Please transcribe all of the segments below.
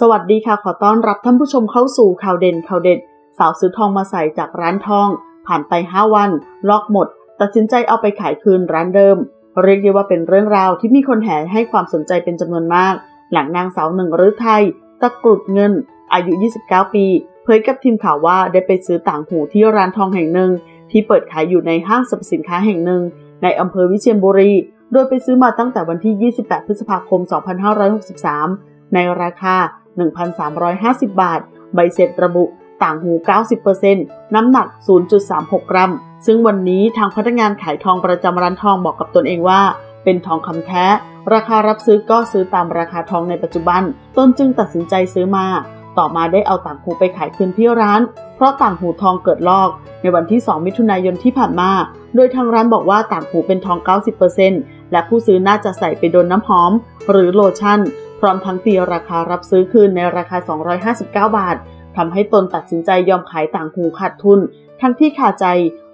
สวัสดีค่ะ ขอต้อนรับท่านผู้ชมเข้าสู่ข่าวเด่นข่าวเด็ด สาวซื้อทองมาใส่จากร้านทอง ผ่านไป 5 วัน ลอกหมด ตัดสินใจเอาไปขายคืนร้านเดิม เรียกได้ว่าเป็นเรื่องราวที่มีคนแห่ให้ความสนใจเป็นจำนวนมาก หลังนางสาวหนึ่งฤทัยตะกรุดเงิน อายุ 29 ปี เผยกับทีมข่าวว่าได้ไปซื้อต่างหูที่ร้านทองแห่งหนึ่ง ที่เปิดขายอยู่ในห้างสรรพสินค้าแห่งหนึ่ง ในอำเภอวิเชียรบุรี โดยไปซื้อมาตั้งแต่วันที่ 28 พฤษภาคม 2563 ในราคา 1,350 บาท ใบเสร็จระบุต่างหู 90%น้ำหนัก 0.36 กรัม ซึ่งวันนี้ทางพนักงานขายทองประจำร้านทองบอกกับตนเองว่า เป็นทองคำแท้ ราคารับซื้อก็ซื้อตามราคาทองในปัจจุบัน ตนจึงตัดสินใจซื้อมา ต่อมาได้เอาต่างหูไปขายคืนที่ร้าน เพราะต่างหูทองเกิดลอก ในวันที่ 2 มิถุนายนที่ผ่านมา โดยทางร้านบอกว่าต่างหูเป็นทอง 90%และผู้ซื้อน่าจะใส่ไปโดนน้ำหอม หรือโลชั่น พร้อมทั้งตีราคารับซื้อคืนในราคา 259 บาททำให้ตนตัดสินใจยอมขายต่างหูขาดทุน ทั้งที่ขาใจ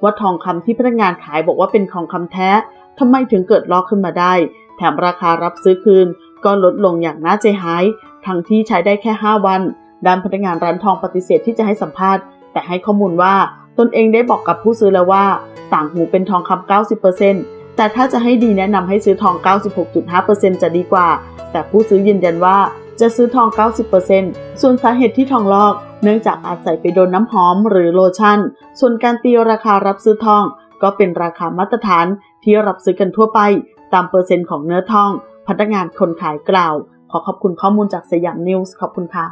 ว่าทองคำที่พนักงานขายบอกว่าเป็นทองคำแท้ทำไมถึงเกิดลอกขึ้นมาได้ แถมราคารับซื้อคืน ก็ลดลงอย่างน่าใจหาย ทั้งที่ใช้ได้แค่ 5 วัน ด้านพนักงานร้านทองปฏิเสธที่จะให้สัมภาษณ์ แต่ให้ข้อมูลว่าตนเองได้บอกกับผู้ซื้อแล้วว่า ต่างหูเป็นทองคำ90%แต่ถ้าจะให้ดีแนะนำให้ซื้อทอง 96.5%จะดีกว่า แต่ผู้ซื้อยืนยันว่าจะซื้อทอง 90%ส่วนสาเหตุที่ทองลอก เนื่องจากอาจใส่ไปโดนน้ำหอมหรือโลชั่น ส่วนการตีราคารับซื้อทอง ก็เป็นราคามาตรฐานที่รับซื้อกันทั่วไป ตามเปอร์เซ็นต์ของเนื้อทอง พนักงานคนขายกล่าว ขอขอบคุณข้อมูลจากสยามนิวส์ขอบคุณค่ะ